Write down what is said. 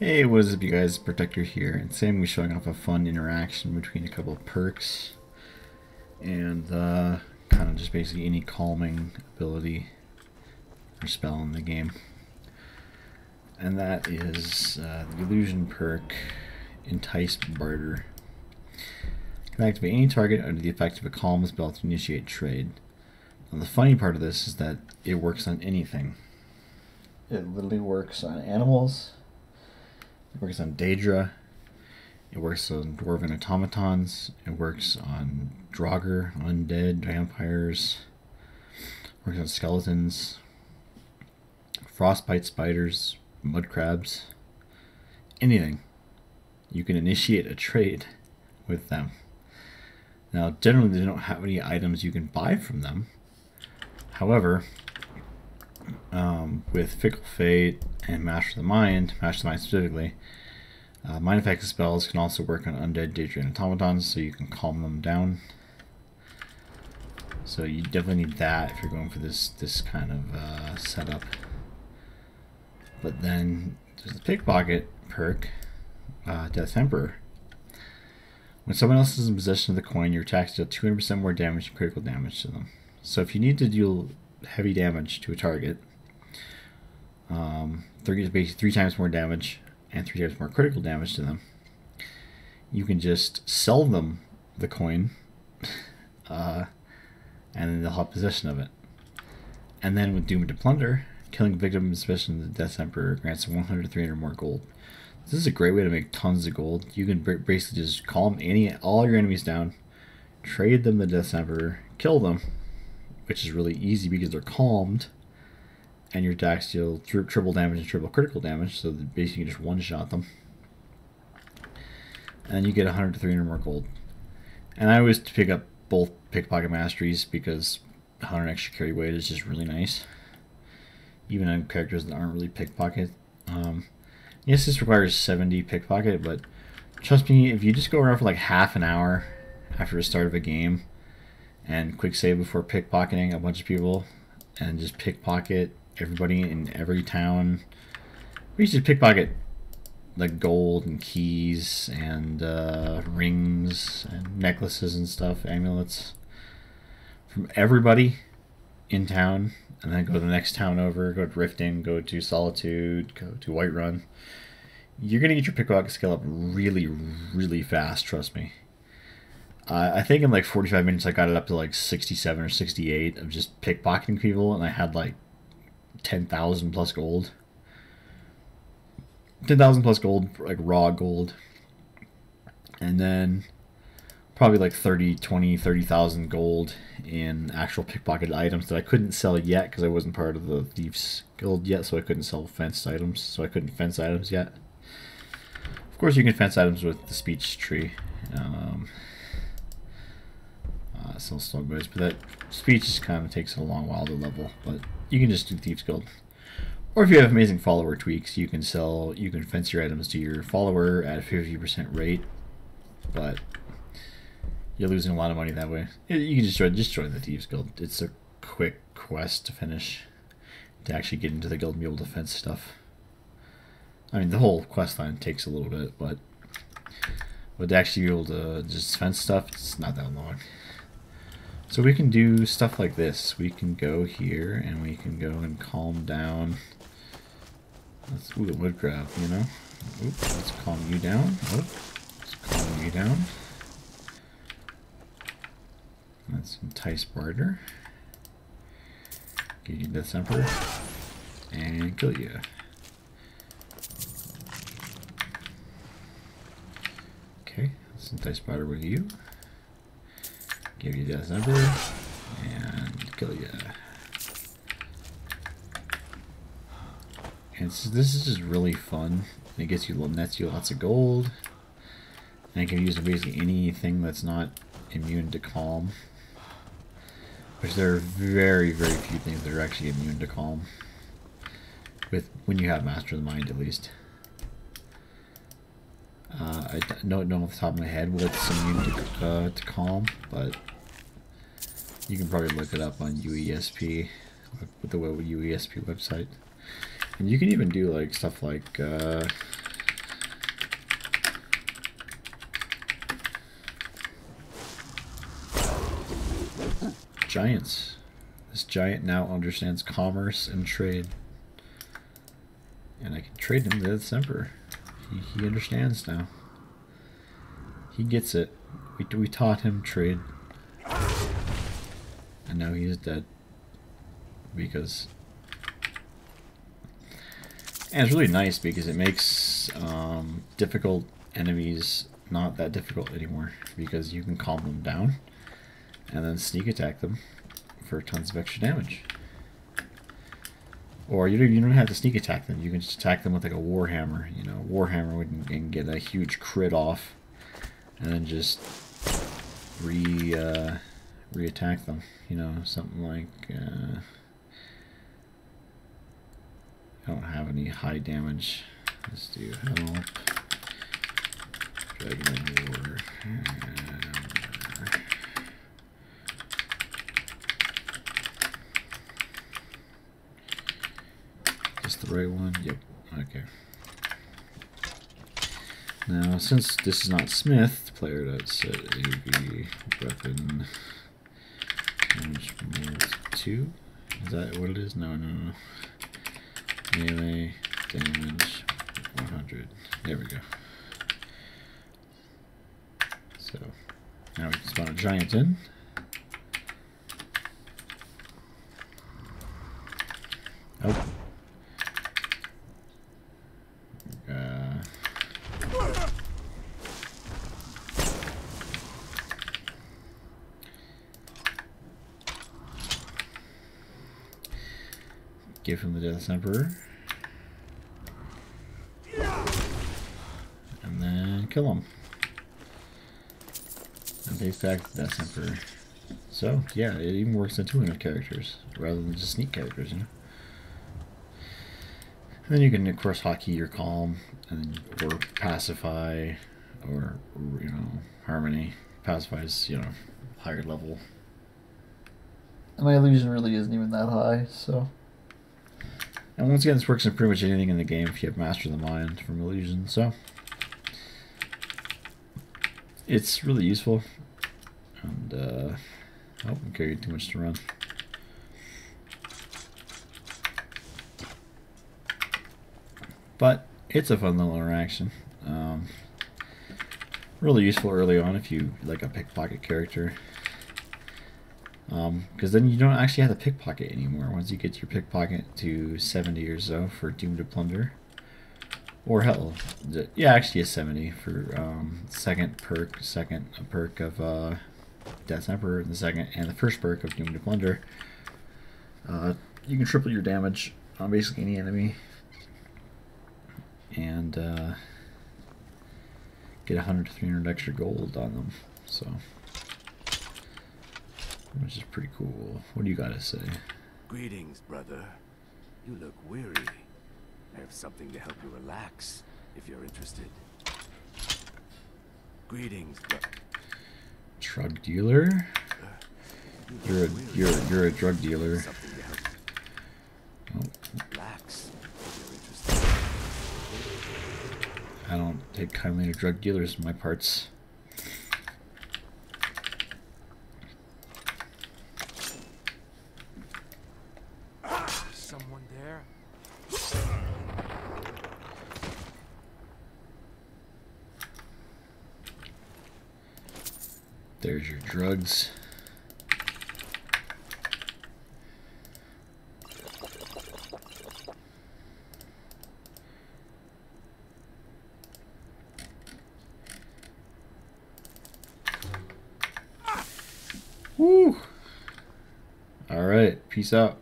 Hey, what is up you guys, Protector here, and today I'm going to be showing off a fun interaction between a couple of perks and uh, kind of just basically any calming ability or spell in the game. And that is uh, the illusion perk, Entice Barter. Can activate any target under the effect of a calm spell to initiate trade. Now the funny part of this is that it works on anything. It literally works on animals, it works on Daedra. It works on Dwarven automatons. It works on Draugr, undead, vampires. It works on skeletons. Frostbite spiders, mud crabs. Anything. You can initiate a trade with them. Now, generally, they don't have any items you can buy from them. However, um, with Fickle Fate and Master the Mind, Master the Mind specifically, uh, mind effects spells can also work on undead Daedrian automatons, so you can calm them down. So you definitely need that if you're going for this this kind of uh, setup. But then there's the pickpocket perk, uh, Death Emperor. When someone else is in possession of the coin, your attacks deal 200% more damage and critical damage to them. So if you need to deal heavy damage to a target, um, three, three times more damage and three times more critical damage to them. You can just sell them the coin, uh, and then they'll have possession of it. And then with Doom to Plunder, killing victims, especially the Death Emperor, grants 100 to 300 more gold. This is a great way to make tons of gold. You can basically just calm any all your enemies down, trade them the Death Emperor, kill them, which is really easy because they're calmed, and your attacks deal tri triple damage and triple critical damage, so basically you just one-shot them. And you get 100 to 300 more gold. And I always pick up both pickpocket masteries because 100 extra carry weight is just really nice. Even on characters that aren't really pickpocket. Um, yes, this requires 70 pickpocket, but trust me, if you just go around for like half an hour after the start of a game and quick save before pickpocketing a bunch of people and just pickpocket everybody in every town. We used to pickpocket like gold and keys and uh, rings and necklaces and stuff, amulets from everybody in town, and then go to the next town over, go to Riften, go to Solitude, go to Whiterun. You're gonna get your pickpocket skill up really, really fast. Trust me. I think in like 45 minutes I got it up to like 67 or 68 of just pickpocketing people, and I had like 10,000 plus gold. 10,000 plus gold, like raw gold. And then probably like 30, 20, 30,000 gold in actual pickpocketed items that I couldn't sell yet because I wasn't part of the Thieves Guild yet, so I couldn't sell fenced items, so I couldn't fence items yet. Of course, you can fence items with the speech tree. Um, uh, still still goes, but that speech just kind of takes a long while to level, but you can just do Thieves Guild. Or if you have amazing follower tweaks, you can sell, you can fence your items to your follower at a 50% rate, but you're losing a lot of money that way. You can just join, just join the Thieves Guild. It's a quick quest to finish, to actually get into the guild and be able to fence stuff. I mean, the whole quest line takes a little bit, but, but to actually be able to just fence stuff, it's not that long. So we can do stuff like this. We can go here and we can go and calm down. Let's ooh, wood crab, you know. Oops, let's calm you down. Oh, let's calm you down. Let's entice barter. Give you Death Emperor and kill you. Okay, let's entice barter with you. Give you that number and kill you. And so this is just really fun. It gets you nets you lots of gold. And you can use basically anything that's not immune to calm. Which there are very, very few things that are actually immune to calm. With when you have Master of the Mind at least. Uh, I don't know off the top of my head what's immune to, uh, to calm, but you can probably look it up on UESP, the UESP website. And you can even do like stuff like uh, giants. This giant now understands commerce and trade. And I can trade him to this emperor. He, he understands now. He gets it. We, we taught him trade. And now he's dead. Because... And it's really nice because it makes um, difficult enemies not that difficult anymore. Because you can calm them down. And then sneak attack them for tons of extra damage. Or you don't, you don't have to sneak attack them. You can just attack them with like a warhammer. You know, warhammer would get a huge crit off, and then just re uh, re-attack them. You know, something like. Uh, I don't have any high damage. Let's do help. Dragon War. Just the right one? Yep. Okay. Now, since this is not Smith, the player dot set Damage 2. Is that what it is? No, no, no. Melee damage 100. There we go. So, now we can spawn a giant in. Oh. Give him the Death Emperor. And then kill him. And takes back the Death Emperor. So, yeah, it even works in 200 characters, rather than just sneak characters, you know? And then you can, of course, hotkey your calm, and or pacify, or, you know, harmony. Pacify is, you know, higher level. And my illusion really isn't even that high, so... And once again, this works in pretty much anything in the game if you have Master of the Mind from Illusion, so... It's really useful. And, uh... Oh, I'm carrying too much to run. But it's a fun little interaction. Um, really useful early on if you like a pickpocket character. Because um, then you don't actually have to pickpocket anymore once you get your pickpocket to 70 or so for Doom to Plunder. Or hell, yeah, actually a 70 for um, second perk, second perk of uh, Death Emperor, the second and the first perk of Doom to Plunder. Uh, you can triple your damage on basically any enemy, and uh, get 100 to 300 extra gold on them. So which is pretty cool. What do you got to say? Greetings, brother. You look weary. I have something to help you relax, if you're interested. Greetings, bro Drug dealer? You you're a you're you're a drug dealer. Oh. I don't take kindly to drug dealers in my parts. There's your drugs. Woo! All right, peace out.